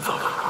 走了